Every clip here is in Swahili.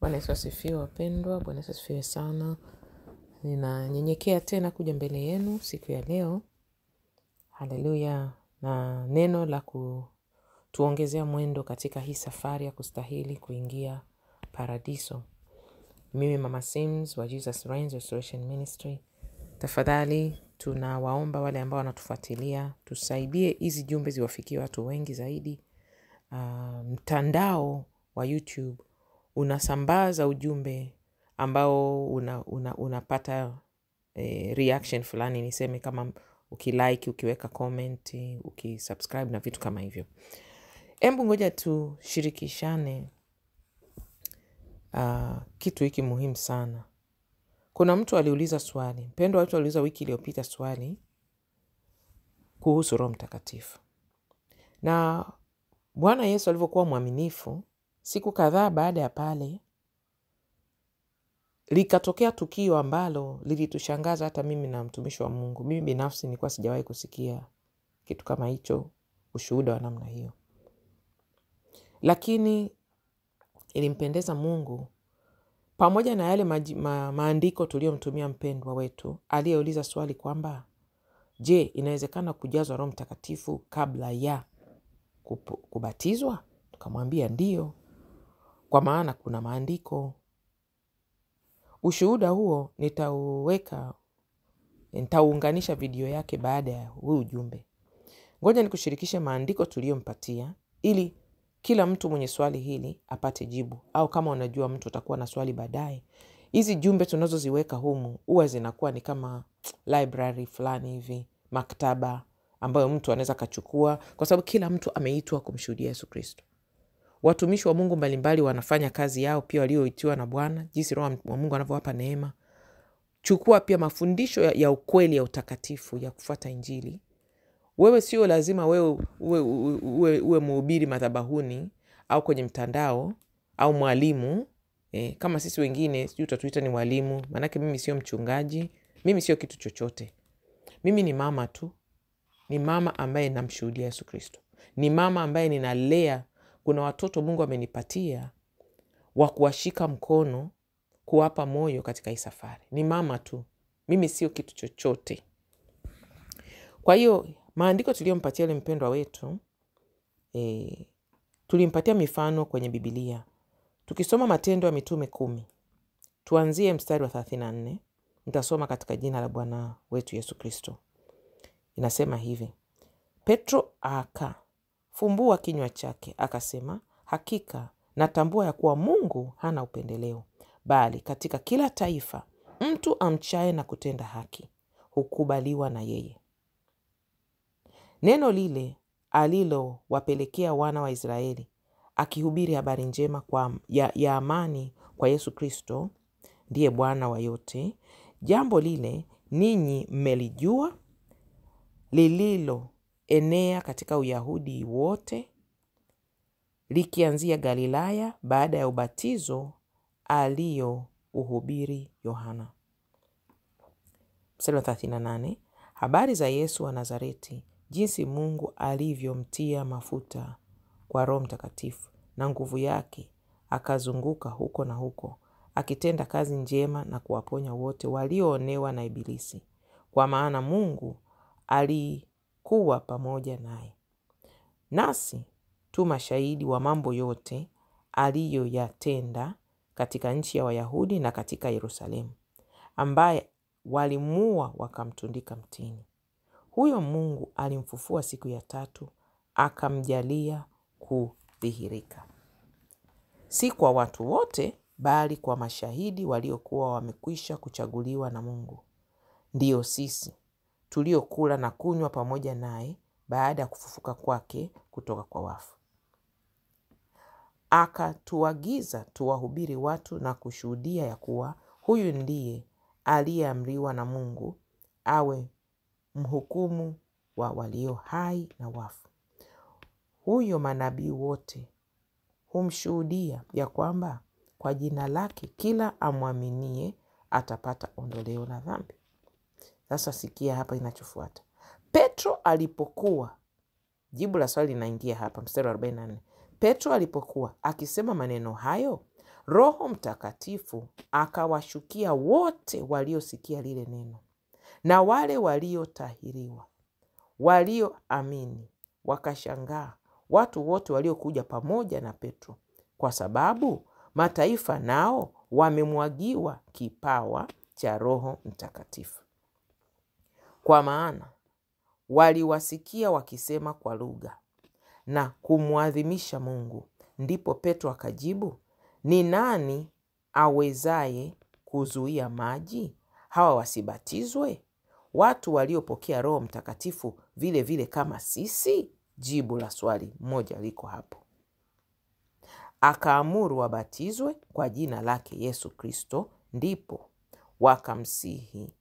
Bwana Yesu asifiwe wapendwa. Bwana Yesu asifiwe sana. Ninanyenyekea tena kuja mbele yenu siku ya leo, haleluya, na neno la kutuongezea mwendo katika hii safari ya kustahili kuingia paradiso. Mimi Mama Sims wa Jesus Reigns Restoration Ministry. Tafadhali tunawaomba wale ambao wanatufuatilia tusaidie hizi jumbe ziwafikie watu wengi zaidi. Uh, mtandao wa YouTube unasambaza ujumbe ambao una, una, unapata eh, reaction fulani, niseme kama ukilike, ukiweka comment, ukisubscribe na vitu kama hivyo. Embu ngoja tushirikishane uh, kitu hiki muhimu sana. Kuna mtu aliuliza swali, mpendo watu aliuliza wiki iliyopita swali kuhusu Roho Mtakatifu, na Bwana Yesu alivyokuwa mwaminifu, siku kadhaa baada ya pale likatokea tukio ambalo lilitushangaza hata mimi na mtumishi wa Mungu. Mimi binafsi nilikuwa sijawahi kusikia kitu kama hicho, ushuhuda wa namna hiyo, lakini ilimpendeza Mungu pamoja na yale maji, ma, maandiko tuliyomtumia mpendwa wetu aliyeuliza swali kwamba je, inawezekana kujazwa Roho Mtakatifu kabla ya kubatizwa? Tukamwambia ndiyo, kwa maana kuna maandiko. Ushuhuda huo nitauweka, nitauunganisha video yake baada ya huu ujumbe. Ngoja nikushirikishe maandiko tuliyompatia ili kila mtu mwenye swali hili apate jibu, au kama unajua mtu atakuwa na swali baadaye. Hizi jumbe tunazoziweka humu huwa zinakuwa ni kama library fulani hivi, maktaba ambayo mtu anaweza akachukua, kwa sababu kila mtu ameitwa kumshuhudia Yesu Kristo. Watumishi wa Mungu mbalimbali wanafanya kazi yao pia, walioitiwa na Bwana, jinsi Roho wa Mungu anavyowapa neema. Chukua pia mafundisho ya, ya ukweli ya utakatifu ya kufuata Injili. Wewe sio lazima wewe uwe, uwe, uwe, uwe mhubiri madhabahuni au kwenye mtandao au mwalimu eh, kama sisi wengine sijui utatuita ni mwalimu, maanake mimi sio mchungaji, mimi sio kitu chochote. Mimi ni mama tu, ni mama ambaye namshuhudia Yesu Kristo, ni mama ambaye ninalea. Kuna watoto Mungu amenipatia wa kuwashika mkono, kuwapa moyo katika hii safari. Ni mama tu, mimi sio kitu chochote. Kwa hiyo maandiko tuliyompatia yule mpendwa wetu e, tulimpatia mifano kwenye Bibilia. Tukisoma Matendo ya Mitume kumi, tuanzie mstari wa thelathini na nne. Nitasoma katika jina la Bwana wetu Yesu Kristo. Inasema hivi: Petro akafumbua kinywa chake akasema, hakika natambua ya kuwa Mungu hana upendeleo, bali katika kila taifa mtu amchaye na kutenda haki hukubaliwa na yeye. Neno lile alilowapelekea wana wa Israeli akihubiri habari njema kwa ya, ya amani kwa Yesu Kristo ndiye Bwana wa yote. Jambo lile ninyi mmelijua, lililoenea katika Uyahudi wote, likianzia Galilaya, baada ya ubatizo aliyouhubiri Yohana. Mstari wa 38, habari za Yesu wa Nazareti, jinsi Mungu alivyomtia mafuta kwa Roho Mtakatifu na nguvu yake, akazunguka huko na huko akitenda kazi njema na kuwaponya wote walioonewa na Ibilisi, kwa maana Mungu alikuwa pamoja naye. Nasi tu mashahidi wa mambo yote aliyoyatenda katika nchi ya Wayahudi na katika Yerusalemu, ambaye walimuua wakamtundika mtini. Huyo Mungu alimfufua siku ya tatu, akamjalia kudhihirika, si kwa watu wote, bali kwa mashahidi waliokuwa wamekwisha kuchaguliwa na Mungu, ndiyo sisi tuliokula na kunywa pamoja naye baada ya kufufuka kwake kutoka kwa wafu. Akatuagiza tuwahubiri watu na kushuhudia ya kuwa huyu ndiye aliyeamriwa na Mungu awe mhukumu wa walio hai na wafu. Huyo manabii wote humshuhudia ya kwamba kwa jina lake kila amwaminie atapata ondoleo la dhambi. Sasa sikia hapa inachofuata. Petro alipokuwa, jibu la swali linaingia hapa, mstari wa 44. Petro alipokuwa akisema maneno hayo, Roho Mtakatifu akawashukia wote waliosikia lile neno, na wale waliotahiriwa, walioamini wakashangaa, watu wote waliokuja pamoja na Petro, kwa sababu mataifa nao wamemwagiwa kipawa cha Roho Mtakatifu. Kwa maana waliwasikia wakisema kwa lugha na kumwadhimisha Mungu. Ndipo Petro akajibu, ni nani awezaye kuzuia maji hawa wasibatizwe, watu waliopokea Roho Mtakatifu vile vile kama sisi? Jibu la swali moja liko hapo. Akaamuru wabatizwe kwa jina lake Yesu Kristo. Ndipo wakamsihi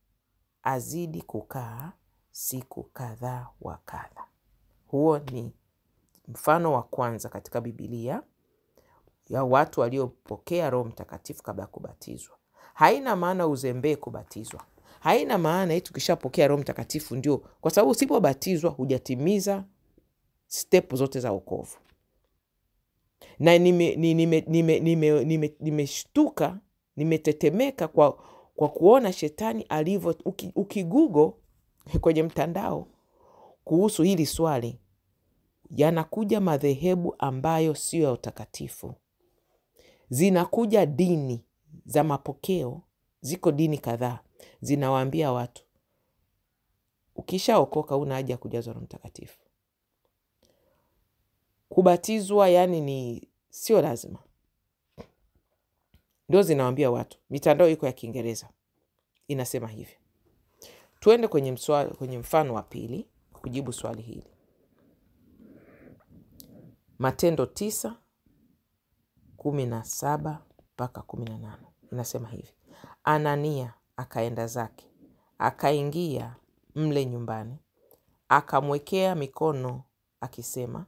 azidi kukaa siku kadhaa wa kadha. Huo ni mfano wa kwanza katika Bibilia ya watu waliopokea Roho Mtakatifu kabla ya kubatizwa. Haina maana uzembee kubatizwa, haina maana hii tukishapokea Roho Mtakatifu ndio, kwa sababu usipobatizwa hujatimiza stepu zote za wokovu. Na nimeshtuka nime, nime, nime, nime, nime nimetetemeka kwa, kwa kuona shetani alivyo. Ukigugo kwenye mtandao kuhusu hili swali, yanakuja madhehebu ambayo siyo ya utakatifu, zinakuja dini za mapokeo. Ziko dini kadhaa zinawaambia watu ukishaokoka una haja ya kujazwa na Mtakatifu. Kubatizwa yani ni sio lazima, ndio zinawambia watu. Mitandao iko ya Kiingereza inasema hivyo. Tuende kwenye, mswali, kwenye mfano wa pili kujibu swali hili. Matendo tisa kumi na saba mpaka kumi na nane inasema hivi: Anania akaenda zake akaingia mle nyumbani, akamwekea mikono akisema,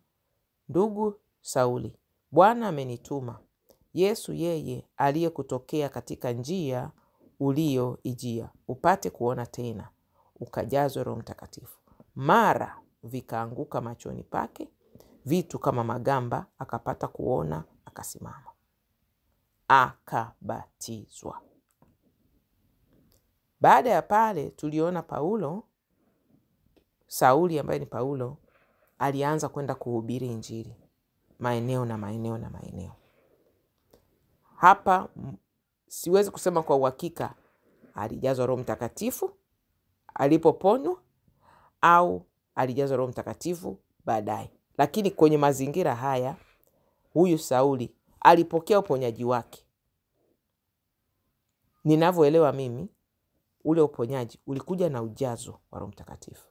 ndugu Sauli, Bwana amenituma Yesu, yeye aliyekutokea katika njia uliyoijia, upate kuona tena, ukajazwe Roho Mtakatifu. Mara vikaanguka machoni pake vitu kama magamba, akapata kuona, akasimama, akabatizwa. Baada ya pale, tuliona Paulo, Sauli ambaye ni Paulo, alianza kwenda kuhubiri Injili maeneo na maeneo na maeneo. Hapa siwezi kusema kwa uhakika alijazwa Roho Mtakatifu alipoponywa au alijazwa Roho Mtakatifu baadaye, lakini kwenye mazingira haya, huyu Sauli alipokea uponyaji wake. Ninavyoelewa mimi, ule uponyaji ulikuja na ujazo wa Roho Mtakatifu,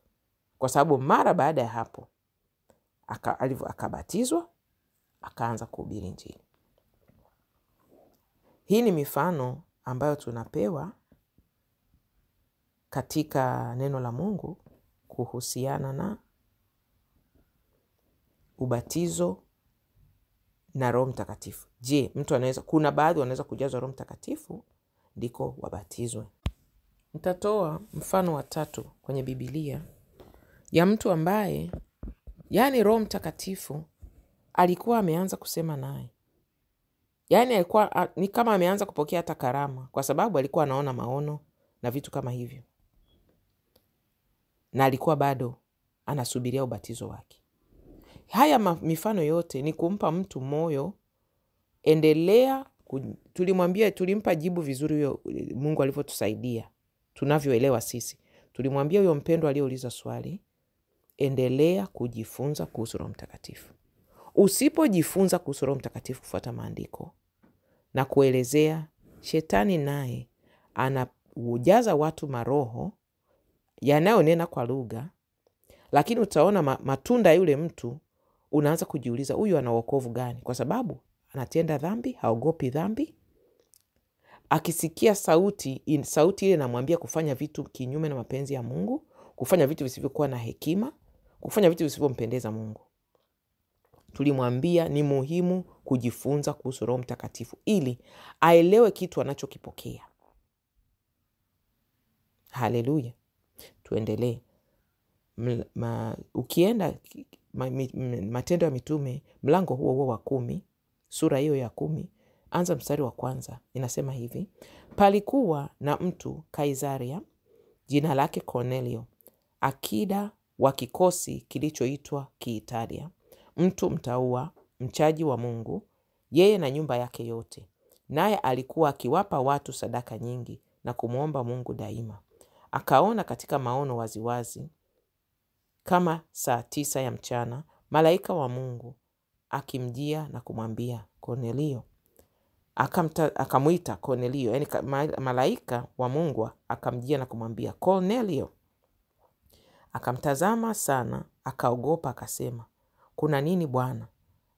kwa sababu mara baada ya hapo akabatizwa, akaanza kuhubiri Injili. Hii ni mifano ambayo tunapewa katika neno la Mungu kuhusiana na ubatizo na Roho Mtakatifu. Je, mtu anaweza, kuna baadhi wanaweza kujazwa Roho Mtakatifu ndiko wabatizwe. Nitatoa mfano wa tatu kwenye Bibilia ya mtu ambaye yaani Roho Mtakatifu alikuwa ameanza kusema naye, yaani alikuwa ni kama ameanza kupokea hata karama, kwa sababu alikuwa anaona maono na vitu kama hivyo, na alikuwa bado anasubiria ubatizo wake. Haya mifano yote ni kumpa mtu moyo, endelea. Tulimwambia, tulimpa jibu vizuri huyo Mungu alivyotusaidia tunavyoelewa sisi. Tulimwambia huyo mpendwa aliyeuliza swali, endelea kujifunza kuhusu Roho Mtakatifu. Usipojifunza kuhusu Roho Mtakatifu, kufuata maandiko na kuelezea, shetani naye anaujaza watu maroho yanayonena kwa lugha, lakini utaona matunda yule mtu unaanza kujiuliza huyu ana wokovu gani? Kwa sababu anatenda dhambi, haogopi dhambi. Akisikia sauti in, sauti ile namwambia kufanya vitu kinyume na mapenzi ya Mungu, kufanya vitu visivyokuwa na hekima, kufanya vitu visivyompendeza Mungu. Tulimwambia ni muhimu kujifunza kuhusu Roho Mtakatifu ili aelewe kitu anachokipokea. Haleluya, tuendelee. Ukienda ma, mi, m, Matendo ya Mitume mlango huo huo wa kumi, sura hiyo ya kumi, anza mstari wa kwanza, inasema hivi: palikuwa na mtu Kaisaria, jina lake Cornelio, akida wa kikosi kilichoitwa Kiitalia, mtu mtaua, mchaji wa Mungu, yeye na nyumba yake yote. Naye alikuwa akiwapa watu sadaka nyingi na kumwomba Mungu daima. Akaona katika maono waziwazi kama saa tisa ya mchana malaika wa Mungu akimjia na kumwambia Kornelio. Akamwita Kornelio, yani malaika wa Mungu akamjia na kumwambia Kornelio. Akamtazama sana, akaogopa, akasema, kuna nini Bwana?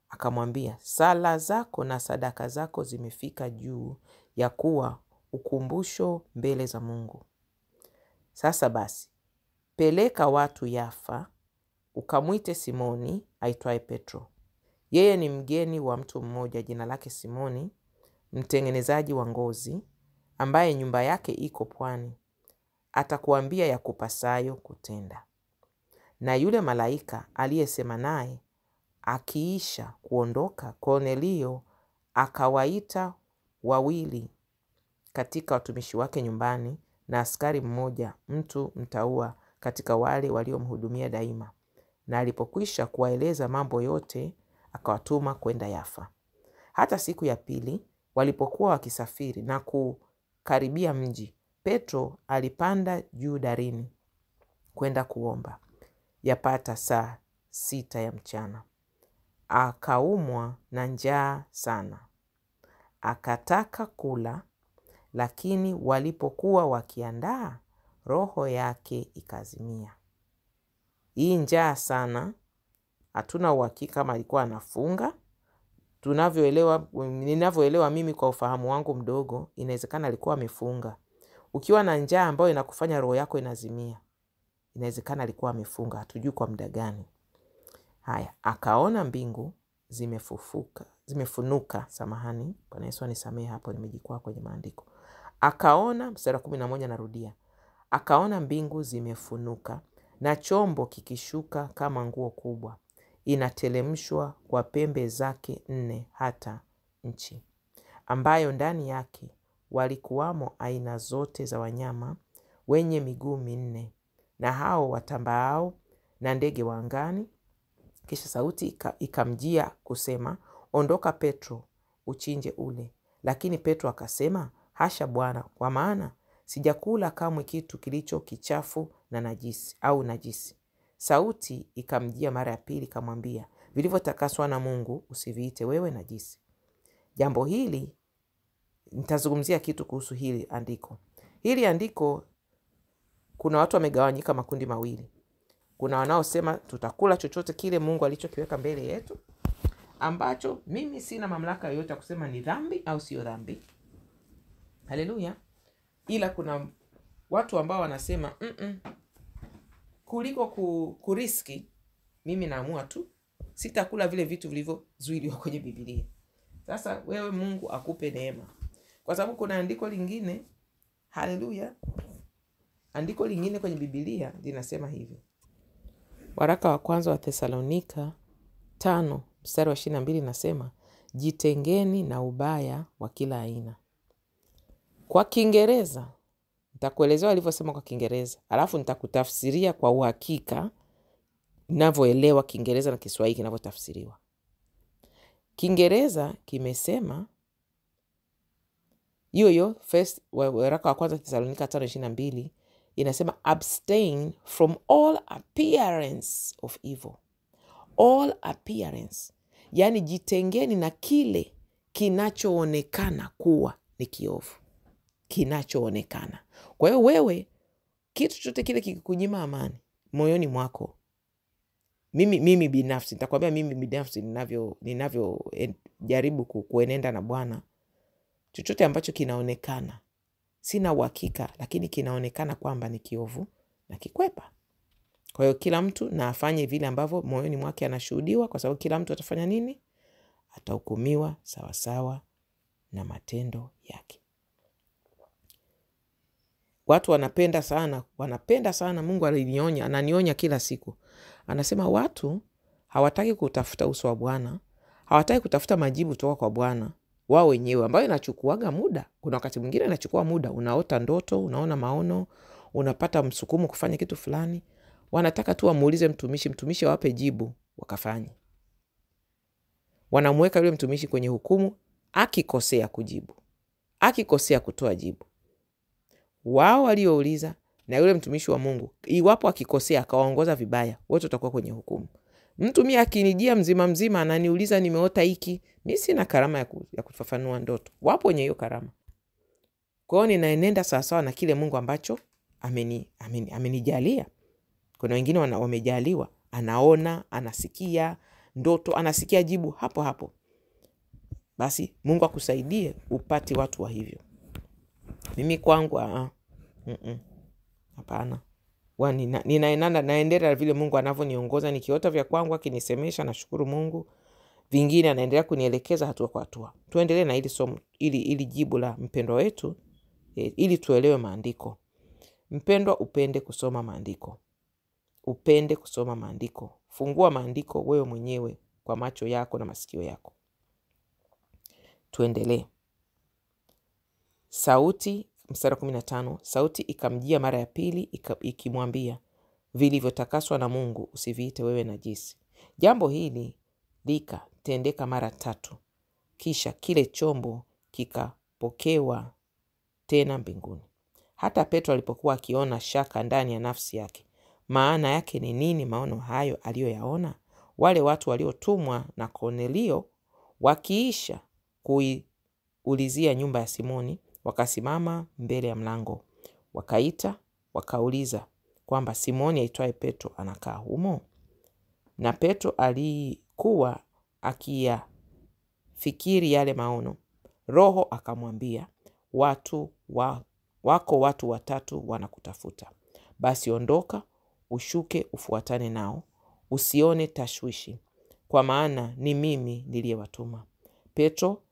Akamwambia, sala zako na sadaka zako zimefika juu ya kuwa ukumbusho mbele za Mungu. Sasa basi, peleka watu Yafa, ukamwite Simoni aitwaye Petro. Yeye ni mgeni wa mtu mmoja jina lake Simoni, mtengenezaji wa ngozi, ambaye nyumba yake iko pwani. Atakuambia yakupasayo kutenda. Na yule malaika aliyesema naye akiisha kuondoka, Kornelio akawaita wawili katika watumishi wake nyumbani, na askari mmoja, mtu mtaua katika wale waliomhudumia daima. Na alipokwisha kuwaeleza mambo yote, akawatuma kwenda Yafa. Hata siku ya pili walipokuwa wakisafiri na kukaribia mji, Petro alipanda juu darini kwenda kuomba, yapata saa sita ya mchana. Akaumwa na njaa sana, akataka kula, lakini walipokuwa wakiandaa, roho yake ikazimia. Hii njaa sana, hatuna uhakika kama alikuwa anafunga. Tunavyoelewa, ninavyoelewa mimi kwa ufahamu wangu mdogo, inawezekana alikuwa amefunga. Ukiwa na njaa ambayo inakufanya roho yako inazimia, inawezekana alikuwa amefunga, hatujui kwa muda gani. Haya, akaona mbingu zimefufuka zimefunuka. Samahani, Bwana Yesu anisamehe, hapo nimejikwaa kwenye maandiko. Akaona, mstari kumi na moja, narudia, akaona mbingu zimefunuka na chombo kikishuka kama nguo kubwa, inatelemshwa kwa pembe zake nne hata nchi, ambayo ndani yake walikuwamo aina zote za wanyama wenye miguu minne na hao watambaao na ndege wa angani. Kisha sauti ikamjia kusema, ondoka Petro, uchinje ule. Lakini Petro akasema, hasha Bwana, kwa maana sijakula kamwe kitu kilicho kichafu na najisi au najisi. Sauti ikamjia mara ya pili ikamwambia, vilivyotakaswa na Mungu usiviite wewe najisi. Jambo hili nitazungumzia kitu kuhusu hili andiko. Hili andiko, kuna watu wamegawanyika makundi mawili. Kuna wanaosema tutakula chochote kile Mungu alichokiweka mbele yetu, ambacho mimi sina mamlaka yoyote ya kusema ni dhambi au sio dhambi. Haleluya! Ila kuna watu ambao wanasema mm -mm, kuliko ku, kuriski, mimi naamua tu sitakula vile vitu vilivyozuiliwa kwenye Biblia. Sasa wewe Mungu akupe neema, kwa sababu kuna andiko lingine. Haleluya! andiko lingine kwenye Bibilia linasema hivi Waraka wa kwanza wa Thesalonika tano mstari wa ishirini na mbili nasema jitengeni na ubaya wa kila aina. Kwa Kiingereza nitakuelezea walivyosema kwa Kiingereza, alafu nitakutafsiria kwa uhakika navyoelewa Kiingereza na Kiswahili kinavyotafsiriwa. Kiingereza kimesema hiyo hiyo, waraka wa kwanza Thesalonika tano ishirini na mbili inasema abstain from all appearance of evil. All appearance, yaani jitengeni na kile kinachoonekana kuwa ni kiovu, kinachoonekana. Kwa hiyo wewe, kitu chochote kile kikikunyima amani moyoni mwako, mimi mimi binafsi nitakwambia, mimi binafsi ninavyo ninavyojaribu kuenenda na Bwana, chochote ambacho kinaonekana sina uhakika lakini kinaonekana kwamba ni kiovu na kikwepa. Kwa hiyo kila mtu na afanye vile ambavyo moyoni mwake anashuhudiwa, kwa sababu kila mtu atafanya nini? Atahukumiwa sawasawa na matendo yake. Watu wanapenda sana, wanapenda sana. Mungu alinionya, ananionya kila siku, anasema watu hawataki kutafuta uso wa Bwana, hawataki kutafuta majibu toka kwa Bwana wao wenyewe, ambayo inachukuaga muda. Kuna wakati mwingine inachukua muda, unaota ndoto, unaona maono, unapata msukumo kufanya kitu fulani. Wanataka tu wamuulize mtumishi, mtumishi awape jibu, wakafanye. Wanamweka yule mtumishi kwenye hukumu, akikosea kujibu, akikosea kutoa jibu. Wao waliouliza na yule mtumishi wa Mungu, iwapo akikosea akawaongoza vibaya, wote watakuwa kwenye hukumu. Mtu mi akinijia mzima mzima ananiuliza nimeota hiki, mi sina karama ya, ku, ya kufafanua ndoto. Wapo wenye hiyo karama. Kwa hiyo ninaenenda sawasawa na kile Mungu ambacho ameni, ameni, amenijalia. Kuna wengine wamejaliwa, anaona, anasikia ndoto, anasikia jibu hapo hapo. Basi Mungu akusaidie upati watu wa hivyo. Mimi kwangu aa, mm-mm, hapana Wa nina- naendelea vile Mungu anavyoniongoza. Nikiota vya kwangu akinisemesha, nashukuru Mungu. Vingine anaendelea kunielekeza hatua kwa hatua. Tuendelee na ili ili, ili jibu la mpendwa wetu eh, ili tuelewe maandiko. Mpendwa, upende kusoma maandiko, upende kusoma maandiko. Fungua maandiko wewe mwenyewe kwa macho yako na masikio yako. Tuendelee. Sauti, mstari wa kumi na tano, sauti ikamjia mara ya pili ikimwambia, vilivyotakaswa na Mungu usiviite wewe najisi. Jambo hili likatendeka mara tatu, kisha kile chombo kikapokewa tena mbinguni. Hata Petro alipokuwa akiona shaka ndani ya nafsi yake, maana yake ni nini maono hayo aliyoyaona? Wale watu waliotumwa na Kornelio wakiisha kuiulizia nyumba ya Simoni, wakasimama mbele ya mlango, wakaita, wakauliza kwamba Simoni aitwaye Petro anakaa humo. Na Petro alikuwa akiyafikiri yale maono, Roho akamwambia, watu wa, wako watu watatu wanakutafuta. Basi ondoka, ushuke, ufuatane nao, usione tashwishi, kwa maana ni mimi niliyewatuma. Petro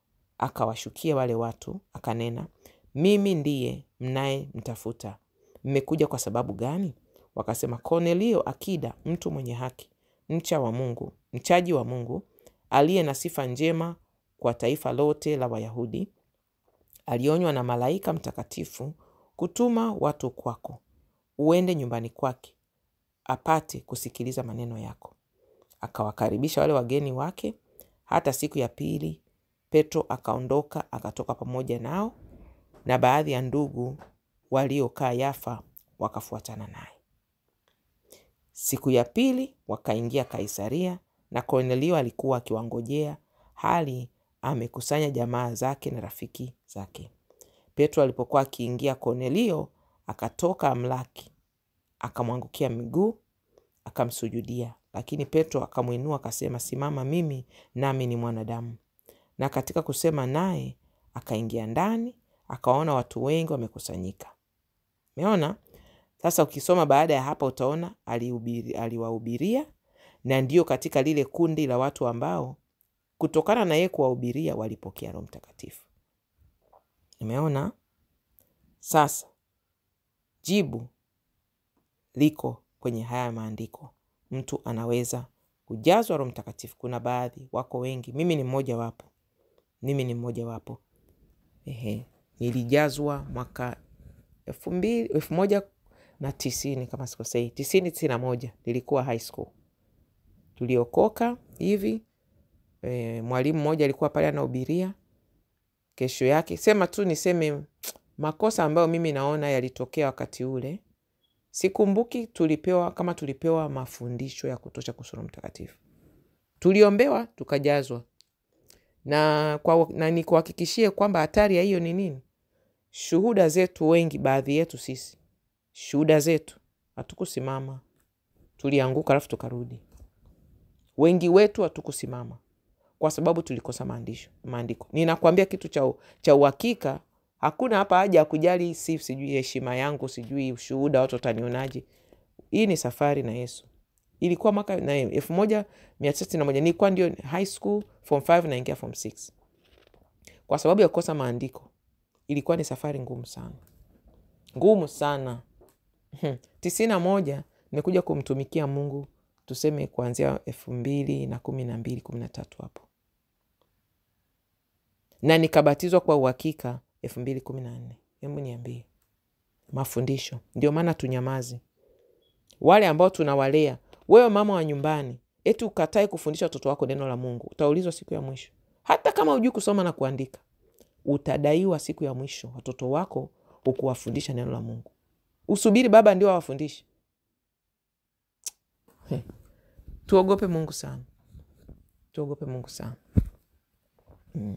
akawashukia wale watu, akanena, mimi ndiye mnaye mtafuta, Mmekuja kwa sababu gani? Wakasema, Kornelio akida, mtu mwenye haki, mcha wa Mungu, mchaji wa Mungu, aliye na sifa njema kwa taifa lote la Wayahudi, alionywa na malaika mtakatifu kutuma watu kwako, uende nyumbani kwake, apate kusikiliza maneno yako. Akawakaribisha wale wageni wake. Hata siku ya pili Petro akaondoka akatoka pamoja nao, na baadhi ya ndugu waliokaa Yafa wakafuatana naye. Siku ya pili wakaingia Kaisaria, na Kornelio alikuwa akiwangojea hali amekusanya jamaa zake na rafiki zake. Petro alipokuwa akiingia, Kornelio akatoka amlaki, akamwangukia miguu, akamsujudia. Lakini Petro akamwinua akasema, simama, mimi nami ni mwanadamu. Na katika kusema naye akaingia ndani, akaona watu wengi wamekusanyika. Umeona? Sasa ukisoma baada ya hapa utaona aliwahubiria, na ndio katika lile kundi la watu ambao kutokana na yeye kuwahubiria walipokea Roho Mtakatifu. Umeona? Sasa jibu liko kwenye haya maandiko. Mtu anaweza kujazwa Roho Mtakatifu. Kuna baadhi, wako wengi, mimi ni mmoja wapo, mimi ni mmoja wapo. Ehe, nilijazwa mwaka elfu mbili elfu moja na tisini kama sikosei, tisini tisini na moja nilikuwa high school, tuliokoka hivi. E, mwalimu mmoja alikuwa pale anahubiria. Kesho yake sema tu niseme makosa ambayo mimi naona yalitokea wakati ule, sikumbuki tulipewa kama tulipewa mafundisho ya kutosha kuhusu Mtakatifu. Tuliombewa tukajazwa, na, kwa, na nikuhakikishie kwamba hatari ya hiyo ni nini? Shuhuda zetu wengi, baadhi yetu sisi, shuhuda zetu hatukusimama, tulianguka alafu tukarudi. Wengi wetu hatukusimama kwa sababu tulikosa maandisho maandiko. Ninakwambia kitu cha, cha uhakika, hakuna hapa haja ya kujali si sijui heshima yangu sijui ushuhuda watu watanionaje. Hii ni safari na Yesu. Ilikuwa mwaka na elfu moja mia tisa sitini na moja nilikuwa ndio high school form 5 naingia form 6 kwa sababu ya kukosa maandiko. Ilikuwa ni safari ngumu sana, ngumu sana. tisini na moja nimekuja kumtumikia Mungu tuseme kuanzia elfu mbili na kumi na mbili kumi na tatu hapo, na nikabatizwa kwa uhakika elfu mbili kumi na nne. Hebu niambie, mafundisho. Ndio maana tunyamazi, wale ambao tunawalea. Wewe mama wa nyumbani, eti ukatae kufundisha watoto wako neno la Mungu, utaulizwa siku ya mwisho. Hata kama hujui kusoma na kuandika, utadaiwa siku ya mwisho. Watoto wako ukuwafundisha neno la Mungu. Usubiri baba ndio awafundishe. Tuogope Mungu sana, tuogope Mungu sana. Mm.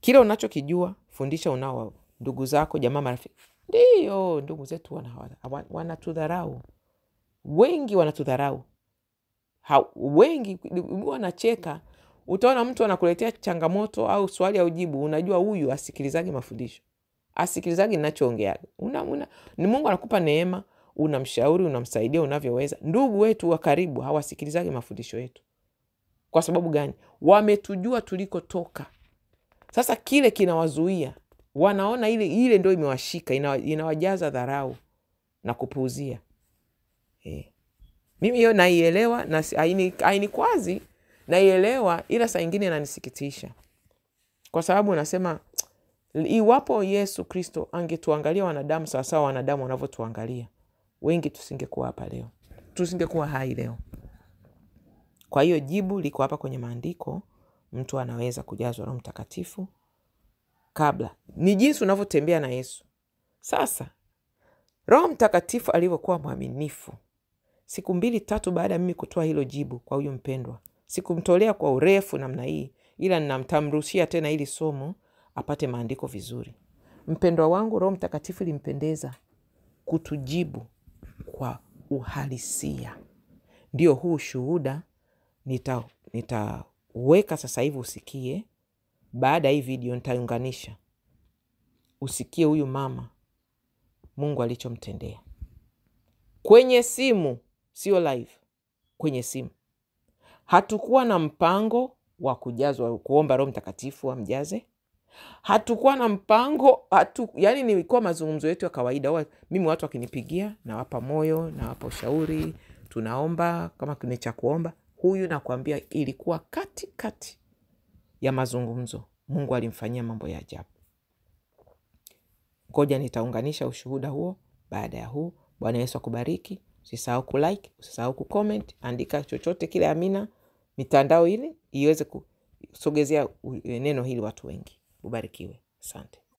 Kile unachokijua fundisha unao ndugu zako, jamaa, marafiki. Ndiyo, ndugu zetu wana- wana- wanatudharau, wengi wanatudharau ha, wengi wanacheka. Utaona mtu anakuletea changamoto au swali au jibu, unajua huyu asikilizagi mafundisho, asikilizagi nachoongeaga Una, una, ni Mungu anakupa neema, unamshauri, unamsaidia unavyoweza. Ndugu wetu wa karibu hawasikilizagi mafundisho yetu. Kwa sababu gani? Wametujua tulikotoka. Sasa kile kinawazuia, wanaona ile ile ndo imewashika, inawajaza dharau na kupuuzia eh. Mimi hiyo naielewa na haini haini- hainikwazi, naielewa, ila saa ingine inanisikitisha kwa sababu nasema iwapo Yesu Kristo angetuangalia wanadamu sawasawa wanadamu wanavyotuangalia, wengi tusingekuwa hapa leo, tusingekuwa hai leo. Kwa hiyo jibu liko hapa kwenye maandiko. Mtu anaweza kujazwa Roho Mtakatifu kabla, ni jinsi unavyotembea na Yesu. Sasa Roho Mtakatifu alivyokuwa mwaminifu siku mbili tatu baada ya mimi kutoa hilo jibu kwa huyu mpendwa, sikumtolea kwa urefu namna hii, ila ninamtamrushia tena hili somo apate maandiko vizuri. Mpendwa wangu, Roho Mtakatifu ilimpendeza kutujibu kwa uhalisia. Ndio huu shuhuda nitaweka nita sasa hivi usikie. Baada ya hii video nitaunganisha usikie huyu mama Mungu alichomtendea kwenye simu, sio live, kwenye simu. Hatukuwa na mpango wa kujazwa kuomba Roho Mtakatifu amjaze. Hatukuwa na mpango hatu, yani nilikuwa mazungumzo yetu ya kawaida. wa, mimi watu wakinipigia nawapa moyo, nawapa ushauri, tunaomba kama kine cha kuomba. Huyu nakwambia, ilikuwa katikati kati ya mazungumzo, Mungu alimfanyia mambo ya ajabu. Ngoja nitaunganisha ushuhuda huo baada ya huu. Bwana Yesu akubariki. Usisahau kulike, usisahau kucomment, andika chochote kile, amina, mitandao ile iweze kusogezea neno hili watu wengi. Ubarikiwe, asante.